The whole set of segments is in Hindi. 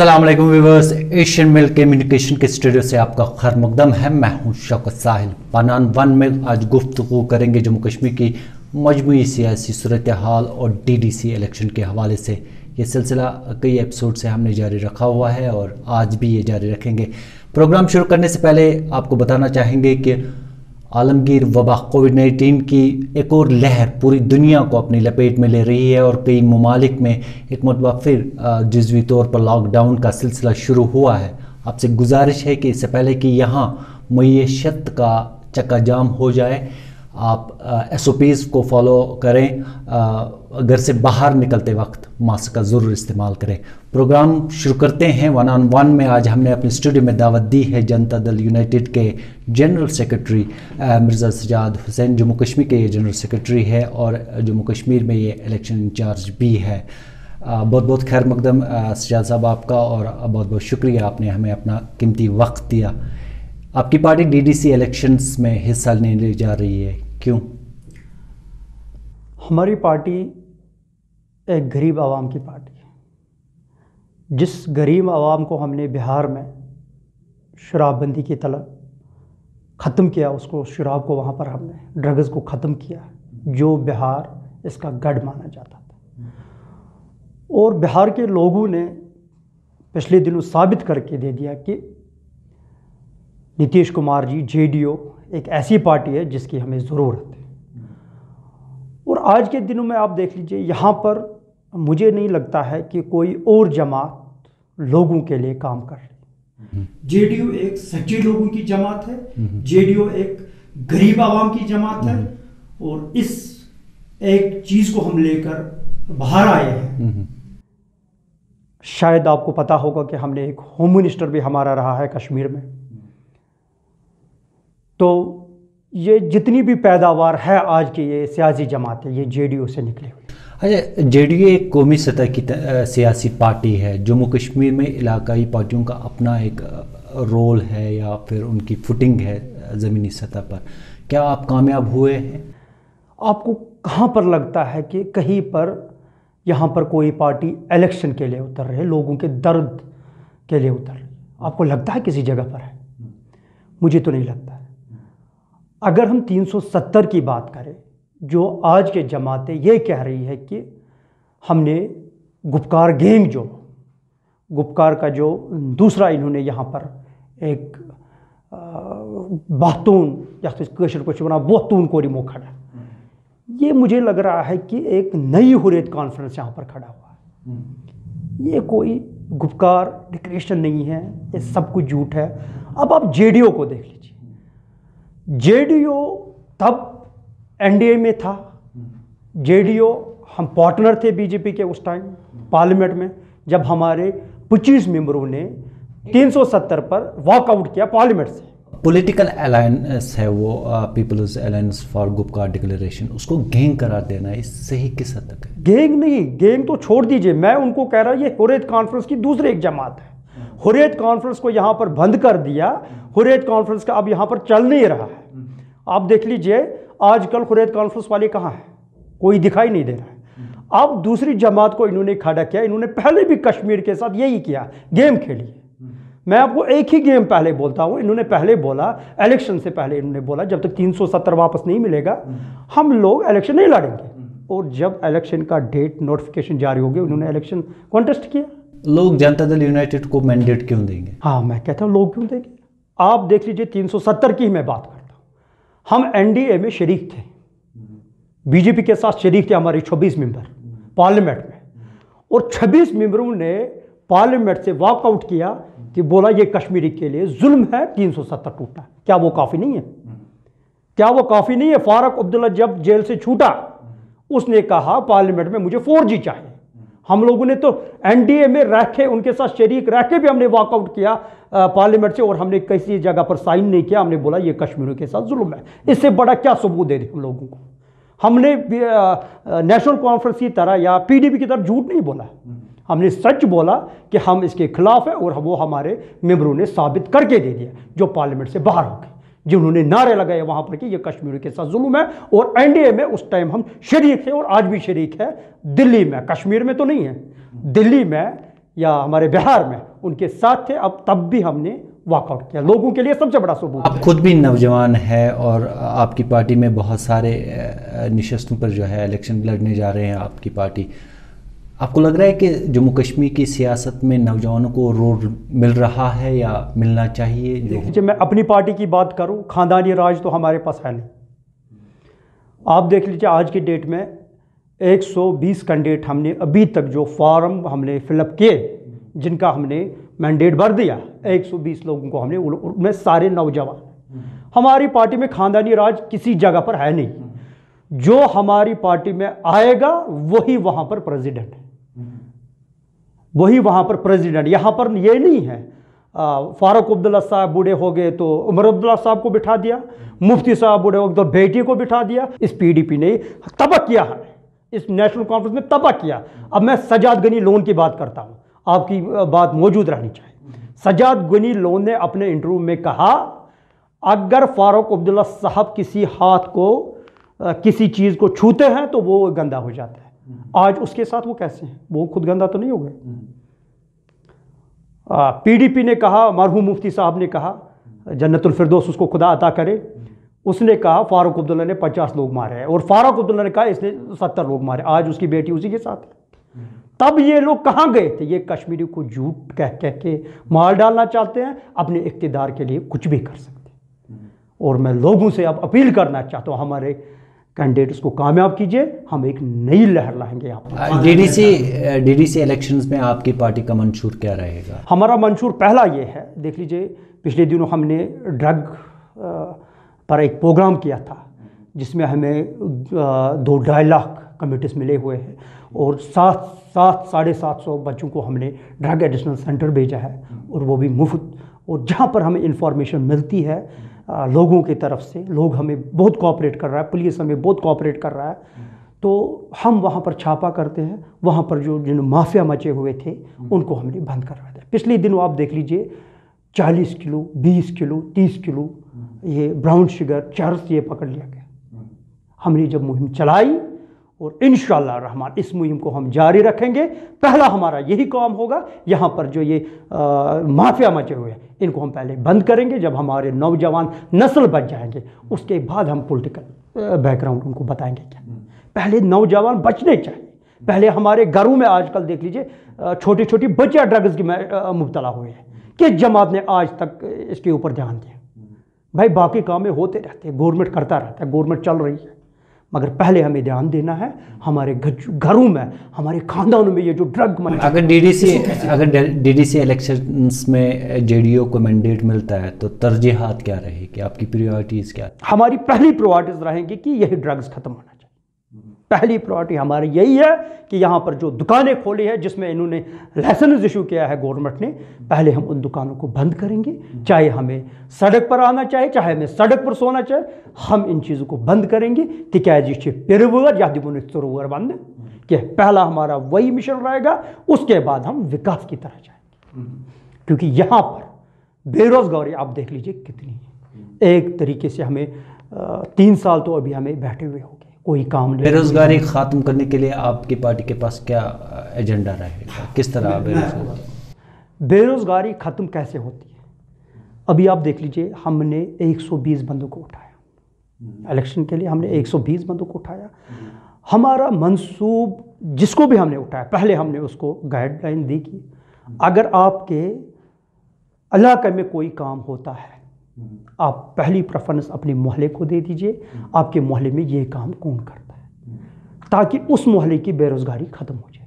सलाम व्यूवर्स एशियन मिल कम्युनिकेशन के स्टूडियो से आपका खैर मुकदम है। मैं हूँ शौकत साहिल। पनान वन में आज गुफ्तु करेंगे जम्मू कश्मीर की मजमू सियासी सूरत हाल और डी डी सी इलेक्शन के हवाले से। ये सिलसिला कई एपिसोड से हमने जारी रखा हुआ है और आज भी ये जारी रखेंगे। प्रोग्राम शुरू करने से पहले आपको बताना चाहेंगे कि आलमगीर वबा कोविड नाइन्टीन की एक और लहर पूरी दुनिया को अपनी लपेट में ले रही है और कई ममालिक में एक मरतबा फिर जजवी तौर पर लॉकडाउन का सिलसिला शुरू हुआ है। आपसे गुजारिश है कि इससे पहले कि यहाँ मीशत का चक्का जाम हो जाए, आप एस ओ पीज़ को फॉलो करें। घर से बाहर निकलते वक्त मास्क का ज़रूर इस्तेमाल करें। प्रोग्राम शुरू करते हैं। वन ऑन वन में आज हमने अपने स्टूडियो में दावत दी है जनता दल यूनाइटेड के जनरल सेक्रेटरी मिर्ज़ा सजाद हुसैन, जम्मू कश्मीर के ये जनरल सेक्रेटरी है और जम्मू कश्मीर में ये इलेक्शन इंचार्ज भी है। बहुत बहुत खैर मकदम सजाद साहब आपका और बहुत बहुत शुक्रिया, आपने हमें अपना कीमती वक्त दिया। आपकी पार्टी डीडीसी इलेक्शंस में हिस्सा लेने जा रही है। क्यों? हमारी पार्टी एक गरीब आवाम की पार्टी है। जिस गरीब आवाम को हमने बिहार में शराबबंदी की तलब ख़त्म किया, उसको, शराब को वहाँ पर हमने ड्रग्स को ख़त्म किया, जो बिहार इसका गढ़ माना जाता था। और बिहार के लोगों ने पिछले दिनों साबित करके दे दिया कि नीतीश कुमार जी जेडीओ एक ऐसी पार्टी है जिसकी हमें ज़रूरत है। और आज के दिनों में आप देख लीजिए, यहाँ पर मुझे नहीं लगता है कि कोई और जमात लोगों के लिए काम कर रही। जेडीयू एक सच्चे लोगों की जमात है जेडीयू एक गरीब आवाम की जमात है और इस एक चीज़ को हम लेकर बाहर आए हैं। शायद आपको पता होगा कि हमने एक होम मिनिस्टर भी हमारा रहा है कश्मीर में। तो ये जितनी भी पैदावार है आज की ये सियासी जमातें ये जेडीयू से निकले हुई। अच्छा जेडीयू एक कौमी सतह की सियासी पार्टी है। जम्मू कश्मीर में इलाकाई पार्टियों का अपना एक रोल है या फिर उनकी फुटिंग है ज़मीनी सतह पर। क्या आप कामयाब हुए हैं? आपको कहाँ पर लगता है कि कहीं पर यहाँ पर कोई पार्टी इलेक्शन के लिए उतर रहे लोगों के दर्द के लिए उतर रही आपको लगता है किसी जगह पर है? मुझे तो नहीं लगता है। अगर हम 370 की बात करें जो आज के जमातें ये कह रही है कि हमने गुप्कार गेंग जो, गुप्कार का जो दूसरा इन्होंने यहाँ पर एक बहतून या फिर कशर को बना बहतून को रिमो खड़ा ये मुझे लग रहा है कि एक नई हुरेत कॉन्फ्रेंस यहाँ पर खड़ा हुआ है। ये कोई गुप्कार डिक्रेशन नहीं है, ये सब कुछ झूठ है। अब आप जेडीओ को देख लीजिए। जेडीओ तब एनडीए में था जेडीओ हम पार्टनर थे बीजेपी के उस टाइम पार्लियामेंट में जब हमारे 25 मेंबरों ने 370 पर वॉकआउट किया पार्लियामेंट से। पॉलिटिकल अलायंस है वो people's alliance for Gupkar declaration उसको गेंग करार देना इस सही किस हद तक है? गेंग नहीं गेंग तो छोड़ दीजिए। मैं उनको कह रहा ये हुरेत कॉन्फ्रेंस की दूसरी एक जमात है। हुरेत कॉन्फ्रेंस को यहाँ पर बंद कर दिया। हुरेत कॉन्फ्रेंस का अब यहाँ पर चल नहीं रहा है। आप देख लीजिए आजकल हुरेत कॉन्फ्रेंस वाले कहाँ हैं? कोई दिखाई नहीं दे रहा है। अब दूसरी जमात को इन्होंने खड़ा किया इन्होंने पहले भी कश्मीर के साथ यही किया गेम खेली। मैं आपको एक ही गेम पहले बोलता हूँ इन्होंने पहले बोला इलेक्शन से पहले इन्होंने बोला जब तक 370 वापस नहीं मिलेगा हम लोग इलेक्शन नहीं लड़ेंगे। और जब इलेक्शन का डेट नोटिफिकेशन जारी हो गया उन्होंने इलेक्शन कॉन्टेस्ट किया। लोग जनता दल यूनाइटेड को मैंडेट क्यों देंगे? हाँ मैं कहता हूँ लोग क्यों देंगे? आप देख लीजिए 370 की मैं बात करता हूँ। हम एनडीए में शरीक थे। बीजेपी के साथ शरीक थे हमारे 26 मेंबर पार्लियामेंट में। और 26 मेंबरों ने पार्लियामेंट से वॉकआउट किया कि बोला, ये कश्मीरी के लिए जुल्म है 370 टूटा। क्या वो काफ़ी नहीं है? क्या वो काफ़ी नहीं है? फारूक अब्दुल्ला जब जेल से छूटा, उसने कहा, पार्लियामेंट में मुझे फोर जी चाहिए। हम लोगों ने तो एनडीए में रह के उनके साथ शरीक रह के भी हमने वॉकआउट किया पार्लियामेंट से, और हमने किसी जगह पर साइन नहीं किया। हमने बोला, ये कश्मीरों के साथ जुल्म है। इससे बड़ा क्या सबूत दे दे हम लोगों को? हमने नेशनल कॉन्फ्रेंस की तरह या पीडीपी की तरह झूठ नहीं बोला। हमने सच बोला कि हम इसके खिलाफ है, और वो हमारे मेम्बरों ने साबित करके दे दिया, जो पार्लियामेंट से बाहर हो गए। जिन्होंने नारे लगाए वहाँ पर कि ये कश्मीर के साथ जुल्म है और एनडीए में उस टाइम हम शरीक थे और आज भी शरीक है। दिल्ली में कश्मीर में तो नहीं है। दिल्ली में या हमारे बिहार में उनके साथ थे अब तब भी हमने वॉकआउट किया। लोगों के लिए सबसे बड़ा सबूत आप खुद भी नौजवान है और आपकी पार्टी में बहुत सारे निशस्तों पर जो है इलेक्शन लड़ने जा रहे हैं आपकी पार्टी। आपको लग रहा है कि जम्मू कश्मीर की सियासत में नौजवानों को रोल मिल रहा है या मिलना चाहिए? देखिए मैं अपनी पार्टी की बात करूँ, खानदानी राज तो हमारे पास है नहीं। आप देख लीजिए, आज की डेट में 120 कैंडिडेट हमने अभी तक जो फॉर्म हमने फिलअप किए, जिनका हमने मैंडेट भर दिया 120 लोगों को हमने उनमें सारे नौजवान। हमारी पार्टी में खानदानी राज किसी जगह पर है नहीं। जो हमारी पार्टी में आएगा, वही वहाँ पर प्रेसिडेंट है। वही वहाँ पर प्रेसिडेंट, यहाँ पर ये नहीं है। फारूक अब्दुल्ला साहब बूढ़े हो गए तो उमर अब्दुल्ला साहब को बिठा दिया, मुफ्ती साहब बूढ़े हो गए तो बेटी को बिठा दिया। इस पीडीपी ने तबाह किया है, इस नेशनल कॉन्फ्रेंस में तबाह किया। अब मैं सजाद गनी लोन की बात करता हूँ, आपकी बात मौजूद रहनी चाहिए। सजाद गनी लोन ने अपने इंटरव्यू में कहा, अगर फारूक अब्दुल्ला साहब किसी हाथ को किसी चीज़ को छूते हैं तो वो गंदा हो जाता है। आज उसके साथ वो कैसे हैं? वो खुद गंदा तो नहीं हो गए? पीडीपी ने कहा मरहूम मुफ्ती साहब ने कहा जन्नतुल फिरदौस उसको खुदा अता करे। उसने कहा फारूक अब्दुल्ला ने पचास लोग मारे हैं। और फारूक अब्दुल्ला ने कहा इसने सत्तर लोग मारे। आज उसकी बेटी उसी के साथ है। तब ये लोग कहाँ गए थे? ये कश्मीरी को झूठ कह कह के मार डालना चाहते हैं अपने इकतदार के लिए कुछ भी कर सकते और मैं लोगों से अब अपील करना चाहता हूँ हमारे कैंडिडेट्स को कामयाब कीजिए हम एक नई लहर लाएँगे यहाँ डीडीसी डीडीसी इलेक्शंस में आपकी पार्टी का मंशूर क्या रहेगा? हमारा मंशूर पहला ये है देख लीजिए पिछले दिनों हमने ड्रग पर एक प्रोग्राम किया था जिसमें हमें दो ढाई लाख कमिटीज मिले हुए हैं और सात सात साढ़े सात सौ बच्चों को हमने ड्रग एडिशनल सेंटर भेजा है और वो भी मुफ़्त और जहाँ पर हमें इंफॉर्मेशन मिलती है लोगों की तरफ़ से, लोग हमें बहुत कॉपरेट कर रहा है, पुलिस हमें बहुत कॉपरेट कर रहा है। तो हम वहाँ पर छापा करते हैं, वहाँ पर जो जिन माफिया मचे हुए थे, उनको हमने बंद करवा दिया। पिछले दिनों आप देख लीजिए, चालीस किलो, बीस किलो, तीस किलो, ये ब्राउन शुगर चर्स ये पकड़ लिया गया। हमने जब मुहिम चलाई और इन रहमान, इस मुहिम को हम जारी रखेंगे। पहला हमारा यही काम होगा, यहाँ पर जो ये माफिया मचे हुए हैं, इनको हम पहले बंद करेंगे, जब हमारे नौजवान नस्ल बच जाएँगे, उसके बाद हम पॉलिटिकल बैकग्राउंड उनको बताएँगे क्या। पहले नौजवान बचने चाहिए। पहले हमारे घरों में आजकल देख लीजिए छोटी छोटी बच्चियाँ ड्रग्स की मुबतला हुए हैं। किस जमात ने आज तक इसके ऊपर ध्यान दिया। भाई बाकी कामें होते रहते हैं गवर्नमेंट करता रहता है गवर्नमेंट चल रही है। मगर पहले हमें ध्यान देना है हमारे घरों में हमारे खानदानों में ये जो ड्रग मन अगर डीडीसी अगर डीडीसी इलेक्शंस में जेडीओ को मैंडेट मिलता है तो तरजीहत क्या रहेगी? आपकी प्रायोरिटीज़ क्या? हमारी पहली प्रायोरिटीज़ रहेंगी कि यही ड्रग्स खत्म होना। पहली प्रायोरिटी हमारी यही है कि यहाँ पर जो दुकानें खोली है, जिसमें इन्होंने लाइसेंस इशू किया है गवर्नमेंट ने, पहले हम उन दुकानों को बंद करेंगे। चाहे हमें सड़क पर आना चाहे चाहे हमें सड़क पर सोना चाहे, हम इन चीज़ों को बंद करेंगे। तिकाज पिरवर या दिमुन सरोवर बंद। कि पहला हमारा वही मिशन रहेगा, उसके बाद हम विकास की तरह जाएँगे। क्योंकि यहाँ पर बेरोजगारी आप देख लीजिए कितनी है। एक तरीके से हमें तीन साल तो अभी हमें बैठे हुए हो कोई काम नहीं। बेरोजगारी ख़त्म करने के लिए आपकी पार्टी के पास क्या एजेंडा रहेगा? किस तरह बेरोजगारी बेरोजगारी ख़त्म कैसे होती है? अभी आप देख लीजिए हमने 120 बंदों को उठाया। इलेक्शन के लिए हमने 120 बंदों को उठाया। हमारा मंसूब जिसको भी हमने उठाया पहले हमने उसको गाइडलाइन दी कि अगर आपके इलाके में कोई काम होता है आप पहली प्रेफरेंस अपने मोहल्ले को दे दीजिए। आपके मोहल्ले में ये काम कौन करता है? ताकि उस मोहल्ले की बेरोज़गारी ख़त्म हो जाए।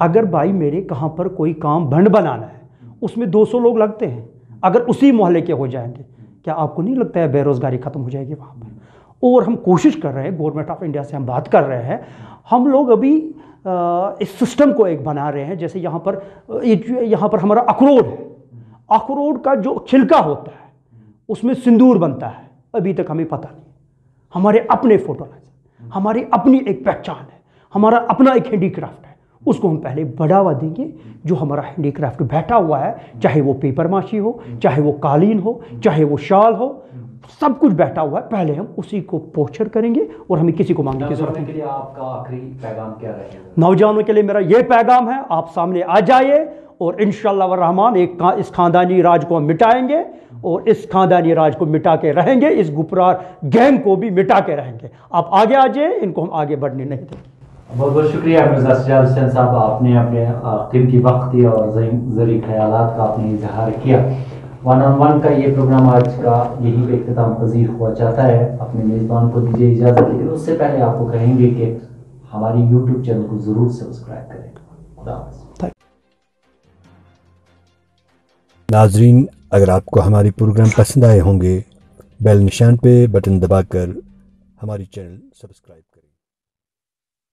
अगर भाई मेरे कहाँ पर कोई काम भंड बनाना है, उसमें 200 लोग लगते हैं, अगर उसी मोहल्ले के हो जाएँगे, क्या आपको नहीं लगता है बेरोज़गारी ख़त्म हो जाएगी वहाँ पर? और हम कोशिश कर रहे हैं गवर्नमेंट ऑफ़ इंडिया से हम बात कर रहे हैं, हम लोग अभी इस सिस्टम को एक बना रहे हैं, जैसे यहाँ पर यहाँ पर हमारा अखरोट है। अखरोट का जो छिलका होता है उसमें सिंदूर बनता है। अभी तक हमें पता नहीं। हमारे अपने फ़ोटो हमारी अपनी एक पहचान है, हमारा अपना एक हैंडीक्राफ्ट है। उसको हम पहले बढ़ावा देंगे, जो हमारा हैंडीक्राफ्ट बैठा हुआ है, चाहे वो पेपर माशी हो, चाहे वो कालीन हो, चाहे वो शाल हो सब कुछ बैठा हुआ है। पहले हम उसी को पोषण करेंगे और हमें किसी को मांगने की ज़रूरत नहीं। आपका आखिरी पैगाम क्या रहेगा? नौजवानों के लिए मेरा ये पैगाम है आप सामने आ जाइए और इन रहमान एक का, इस खानदानी राज को हम मिटाएँगे और इस खानदानी राज को मिटा के रहेंगे इस गुपरार गैंग को भी मिटा के रहेंगे। आप आगे आ जाइए इनको हम आगे बढ़ने नहीं देंगे। बहुत बहुत शुक्रिया मिर्ज़ा सजाद हुसैन साहब आपने अपने कीमती वक्त दिया और जरी ख्याल का आपने इजहार किया। वन ऑन वन का ये प्रोग्राम आज का यही अख्ताम पजीर हुआ चाहता है। अपने मेज़बान को दीजिए इजाज़त लेकिन उससे पहले आपको कहेंगे कि हमारी यूट्यूब चैनल को ज़रूर सब्सक्राइब करें। खुदा नाजरीन, अगर आपको हमारी प्रोग्राम पसंद आए होंगे बेल निशान पे बटन दबाकर हमारी चैनल सब्सक्राइब